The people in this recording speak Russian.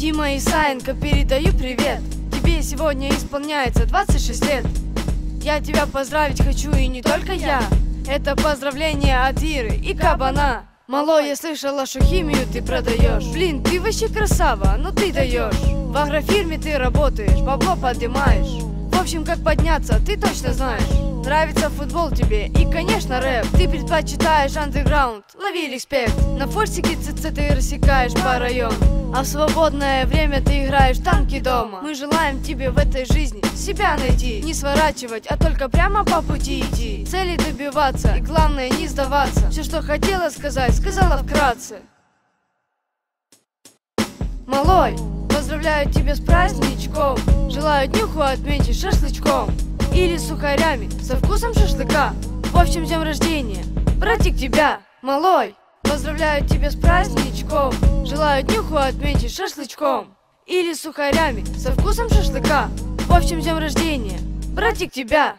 Дима Исаенко, передаю привет. Тебе сегодня исполняется 26 лет. Я тебя поздравить хочу и не только я. Это поздравление от Иры и Кабана. Малой, я слышала, что химию ты продаешь. Блин, ты вообще красава, но ты даешь. В агрофирме ты работаешь, бабло поднимаешь В общем, как подняться, ты точно знаешь. Нравится футбол тебе и, конечно, рэп. Ты предпочитаешь андеграунд, лови респект. На форсике ЦЦ ты рассекаешь по району А в свободное время ты играешь в танки дома. Мы желаем тебе в этой жизни себя найти. Не сворачивать, а только прямо по пути идти. Цели добиваться и главное не сдаваться. Все, что хотела сказать, сказала вкратце. Малой, поздравляю тебя с праздничком. Желаю днюху отметить шашлычком или сухарями со вкусом шашлыка. В общем, днем рождения, братик тебя, малой. Поздравляю тебя с праздничком Желаю днюху отметить шашлычком Или сухарями со вкусом шашлыка. В общем, днем рождения, братик тебя